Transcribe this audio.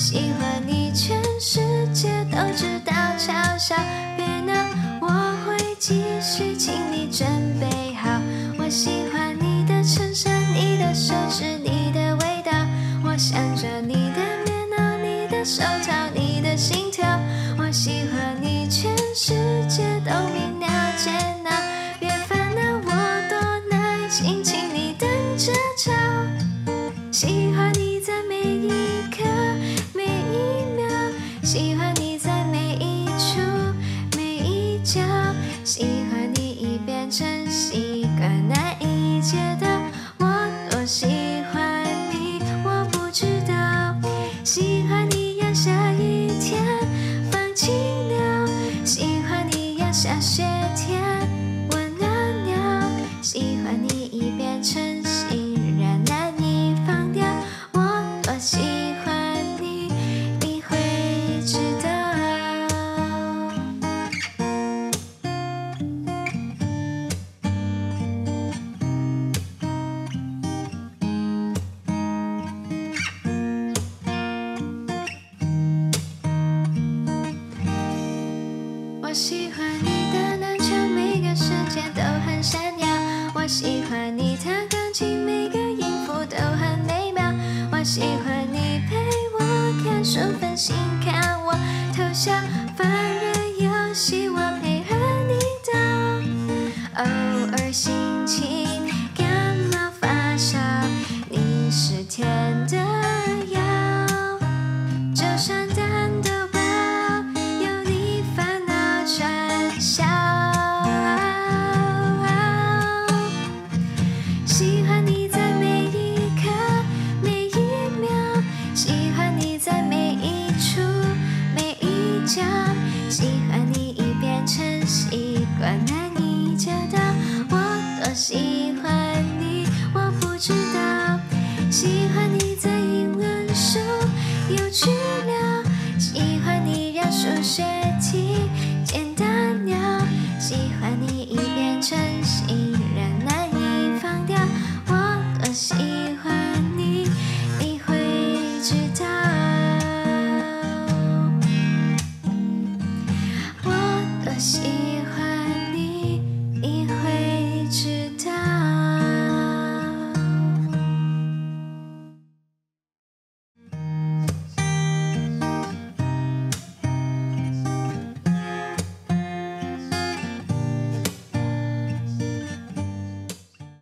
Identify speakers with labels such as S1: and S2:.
S1: 喜欢你，全世界都知道嘲笑。别闹，我会继续，请你准备好。我喜欢你的衬衫，你的手指，你的味道。我想着你的棉袄，你的手套。喜欢你弹钢琴，每个音符都很美妙。我喜欢你陪我看书，分心看我，偷笑，放任游戏，我配合你到。偶尔心。喜欢你已变成习惯，那你觉得我多喜欢你？我不知道，喜欢你在英文书有趣了，喜欢你让数学题简单了，喜欢你已变成习惯，难以放掉。我多喜欢你，你会知道。